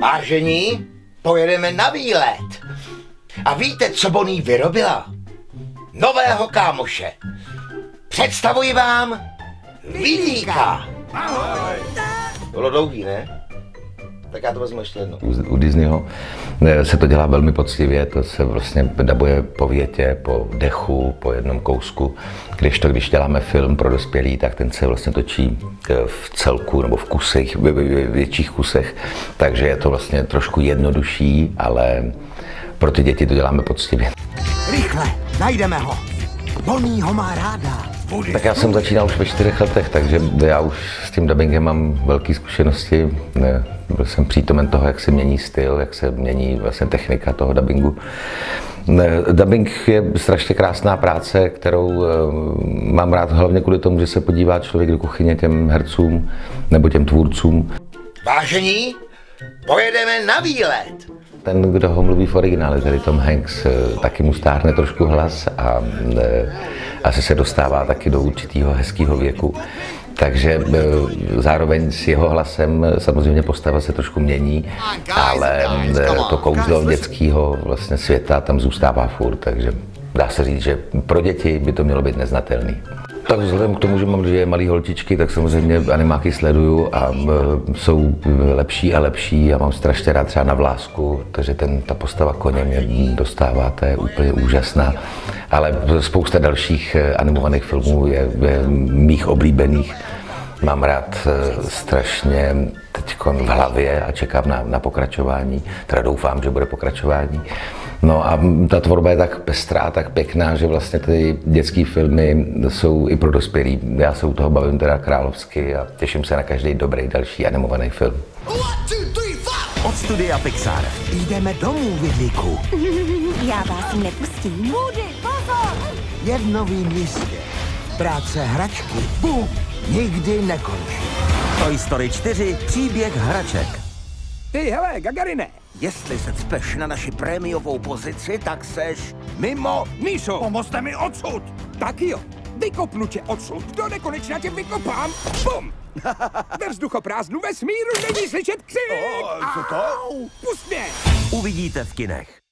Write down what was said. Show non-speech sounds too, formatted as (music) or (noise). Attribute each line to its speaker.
Speaker 1: Vážení, pojedeme na výlet. A víte, co Boní vyrobila? Nového kámoše. Představuji vám Vidíka. Bylo dlouhý, ne? Tak já to vezmu ještě jednou.
Speaker 2: U, u Disneyho eh, se to dělá velmi poctivě, to se vlastně dabuje po větě, po dechu, po jednom kousku. Když to, když děláme film pro dospělí, tak ten se vlastně točí eh, v celku nebo v kusech, v větších kusech, takže je to vlastně trošku jednodušší, ale pro ty děti to děláme poctivě.
Speaker 3: Rychle, najdeme ho. Bonnie ho má ráda.
Speaker 2: Tak já jsem začínal už ve čtyřech letech, takže já už s tím dubbingem mám velké zkušenosti. Byl jsem přítomen toho, jak se mění styl, jak se mění vlastně technika toho dubbingu. Dubbing je strašně krásná práce, kterou eh, mám rád hlavně kvůli tomu, že se podívá člověk do kuchyně těm hercům nebo těm tvůrcům.
Speaker 1: Vážení, pojedeme na výlet.
Speaker 2: Ten, kdo ho mluví v originále, tedy Tom Hanks, eh, taky mu stárne trošku hlas a eh, asi se dostává taky do určitého hezkého věku. Takže eh, zároveň s jeho hlasem samozřejmě postava se trošku mění, ale to kouzlo dětského vlastně světa tam zůstává furt, takže dá se říct, že pro děti by to mělo být neznatelný. Tak vzhledem k tomu, že mám dvě malé holčičky, tak samozřejmě animáky sleduju a jsou lepší a lepší. Já mám strašně rád třeba na vlásku, takže ten, ta postava koně mě dostává, to je úplně úžasná. Ale spousta dalších eh, animovaných filmů je, je mých oblíbených. Mám rád eh, strašně teď v hlavě a čekám na, na pokračování, teda doufám, že bude pokračování. No a ta tvorba je tak pestrá, tak pěkná, že vlastně ty dětské filmy jsou i pro dospělí. Já se u toho bavím teda královsky a těším se na každý dobrý další animovaný film.
Speaker 3: Od studia Pixar. Jdeme domů, Vidlíku. (laughs)
Speaker 4: Já vás nepustím. Moody, pozor!
Speaker 3: Je v novým místě. Práce hračky. Bum! Nikdy nekončí. Toy Story 4. Příběh hraček.
Speaker 5: Ty, hele, Gagarine,
Speaker 3: Jestli se cpeš na naši prémiovou pozici, tak seš mimo.
Speaker 5: Míšo,
Speaker 3: Pomozte mi odsud.
Speaker 5: tak jo, vykopnu tě odsud, do nekonečna tě vykopám, bum! (laughs) Ve vzduchoprázdnu vesmíru není slyšet křik!
Speaker 3: O, co to?
Speaker 5: Pust mě!
Speaker 3: Uvidíte v kinech.